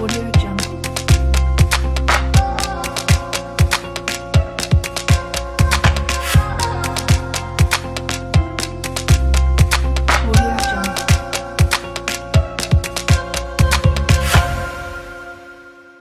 我这